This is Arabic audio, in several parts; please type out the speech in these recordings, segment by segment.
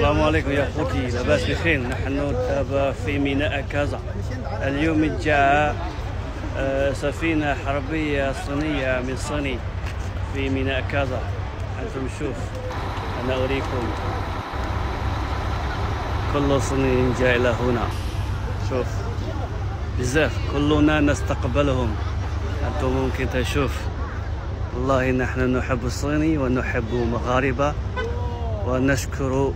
السلام عليكم يا اخوتي لاباس بخير. نحن دابا في ميناء كازا. اليوم جاء آه، سفينة حربية صينية من صيني في ميناء كازا. أنتم شوف أنا أريكم. كل صيني جاء إلى هنا. شوف بزاف. كلنا نستقبلهم. أنتم ممكن تشوف. والله نحن نحب الصيني ونحب مغاربة ونشكر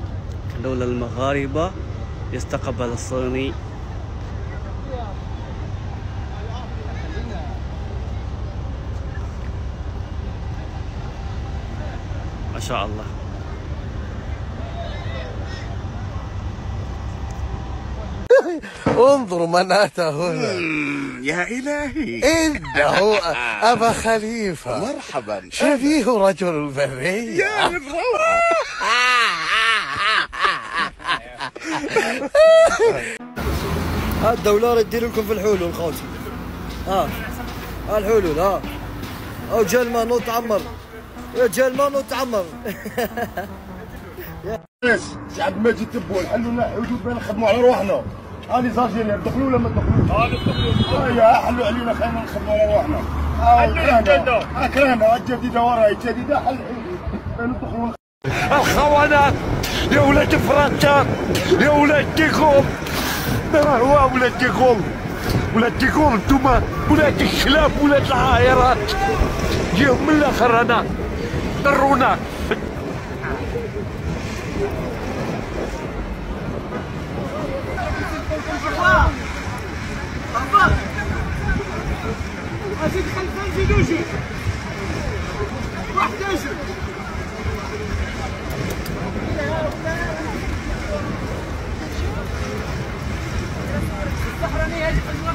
دولة المغاربة يستقبل الصيني. ما شاء الله. انظر من أتى هنا. يا إلهي. إنه أبا خليفة. مرحبا. شبيه رجل البرية يا من روعة ها الدولار تدير لكم في الحلول خوتي ها ها الحلول ها. أو المانو تعمر يا جا المانو تعمر الناس شعب ماجد تبوا حلوا لنا حدود بين نخدموا على روحنا. هاني زاجين دخلوا ولا ما دخلوش؟ هاني دخلوا يا حلوا علينا خلينا نخدموا على روحنا. كرهنا كرهنا الجديدة وراي الجديدة حل حدود بين ندخلوا الخونات يا ولاد فرنسا يا ولاد ديكم هو ولاد ديكم ولاد ديكم انتوما ولاد الكلاب ولاد العايرات جيهم من الآخر انا ضرونا الصحراء quer fazer uma